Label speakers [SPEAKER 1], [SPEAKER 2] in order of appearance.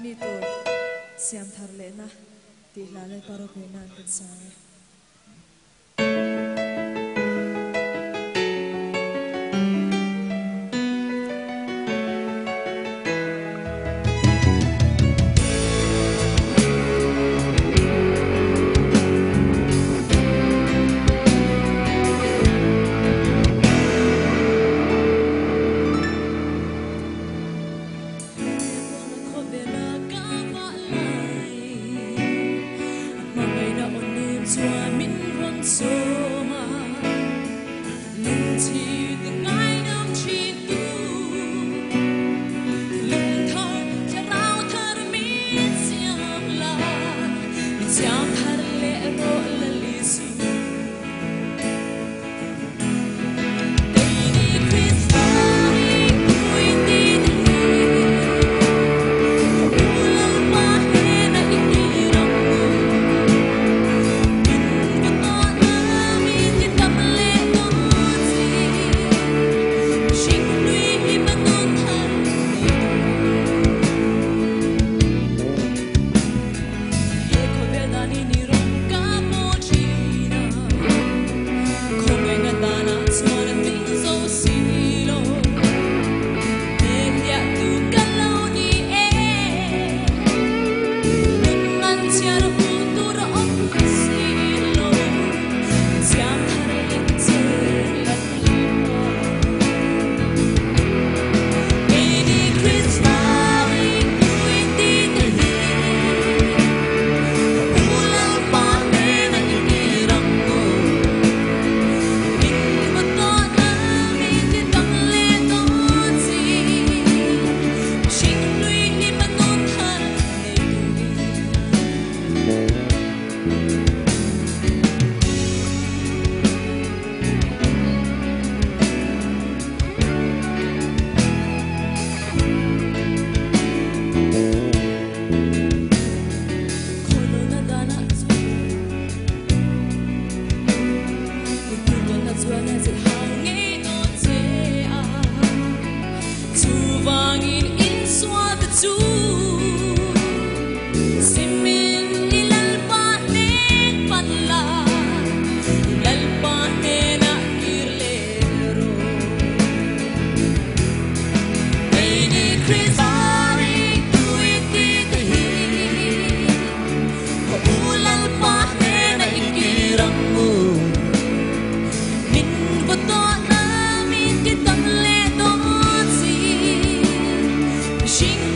[SPEAKER 1] mi to siam thar le na ti la le paro pe na tin sa
[SPEAKER 2] Svör mindre än sommar Lugnt i den what it so overseas. Oh, in soi de tout. Jesus.